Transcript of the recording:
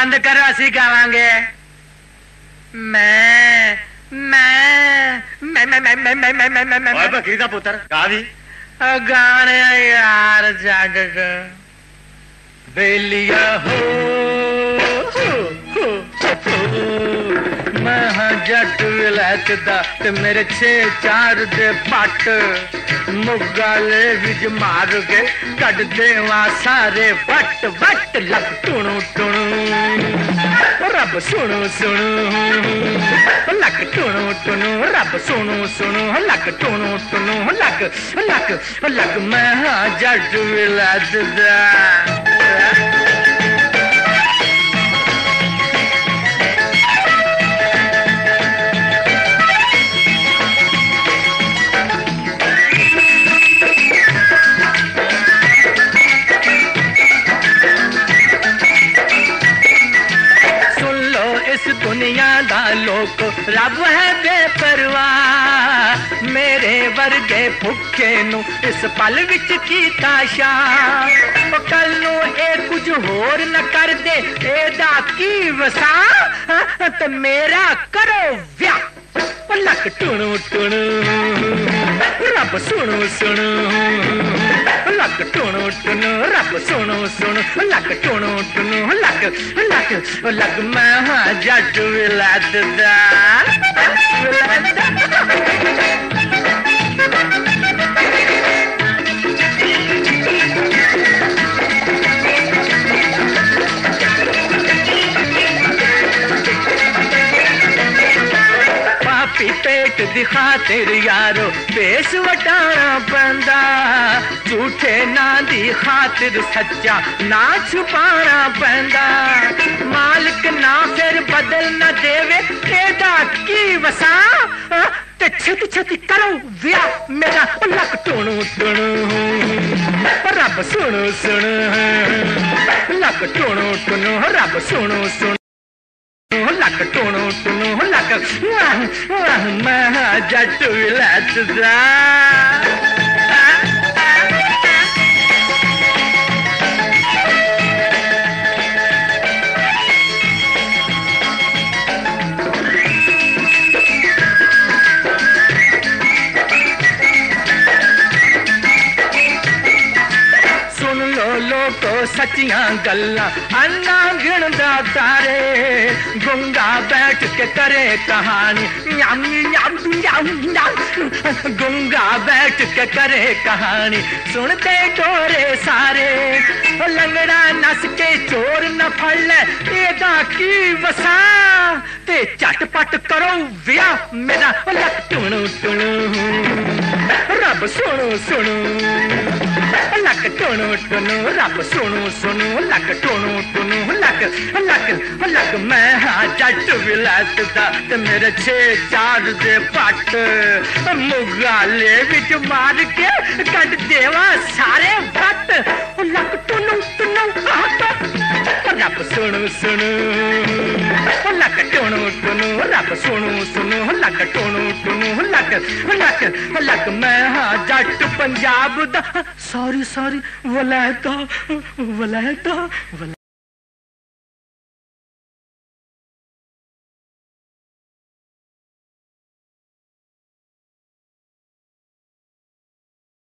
ਬੰਦ ਕਰੋ ਅਸੀਂ ਗਾਵਾਂਗੇ ਮੈਂ ਮੈਂ ਮੈਂ ਮੈਂ ਮੈਂ ਮੈਂ ਮੈਂ ਮੈਂ ਮੈਂ ਮੈਂ ਮੈਂ ਓਏ ਬੱਕਰੀ ਦਾ ਪੁੱਤਰ ਗਾ ਵੀ ਆ ਗਾਣੇ ਯਾਰ ਜੱਟ ਬੇਲੀਆ ਹੋ ਜੱਟ ਵਿਲਾਇਤ ਦਾ ਤੇ ਮੇਰੇ ਛੇ ਚਾਰ ਦੇ ਪੱਟ ਮੁਗਾਲੇ ਵਿੱਚ ਮਾਰ ਕੇ ਕੱਢ ਦੇਵਾਂ ਸਾਰੇ ਵੱਟ ਵੱਟ ਲੱਗ ਟੁਣੂ ਟੁਣੂ ਰੱਬ ਸੁਣੋ ਸੁਣੋ ਲੱਕ ਟੁਣੂ ਟੁਣੂ ਰੱਬ ਸੁਣੋ ਸੁਣੋ ਲੱਕ ਟੁਣੂ ਟੁਣੂ ਲੱਕ ਲੱਕ ਲੱਕ ਮੈਂ ਹਾਂ ਜੱਟ ਵਿਲਾਇਤ ਦਾ वालों को रब है बेपरवाह। मेरे वर्गे भुखे नु इस पल विच की ताशा ओ कल नु ए कुछ होर न कर दे, एदा की वसा? तो मेरा करो व्या। लक टुणू टुणू, रब सुनो सुनो ਲੱਕ ਟੁਣੂ ਟੁਣੂ ਰੱਬ ਸੁਣੋ ਸੁਣੋ ਲੱਕ ਟੁਣੂ ਟੁਣੂ ਲੱਕ ਲੱਕ ਲੱਕ ਮੈਂ ਹਾਂ ਜੱਟ ਵਿਲਾਦ ਦਾ ਵਿਲਾਦ दिखा तेरे यारो, बेस वटाना पंदा झूठे ना दी खातिर सच्चा, ना छुपाना पंदा मालिक ना फिर बदल ना देवे, तेरा की वसा? हाँ? ते छेती छेती करो, विया मेरा लक टोणू टोणू। रब सुनो सुनो लक टोणू टोणू, रब सुनो सुनो लक टोणू टोणू। பக்கம் ஜட்டு விளாத்துதான் சச்சியா கல்லா அண்ணா கிழந்தா தாரே கொங்கா के करे कहानी। गुंगा बैठ के करे कहानी। सुनते डोरे सारे। लंगड़ा नस के चोर न फल ये की वसा। से चटपट करो विया मेरा। लकटुणु टुणु रब सुनो सुनो लक, टुणु टुणु। रब सुनो सुनो लक, टुणु टुणु। लक लक लक, मैं हाँ जट विलास दा ते मेरे छे चार दे पट। मुगाले विच मार के कट देवा सारे भट। लक, टुणु टुणु। तो सुनो सुनो। लक टोणो टुनो लक सुनो सुनो। लक टोणो टुनो लक लक लक मैं हाँ जट पंजाब दा। सॉरी सॉरी वलैता वलैता।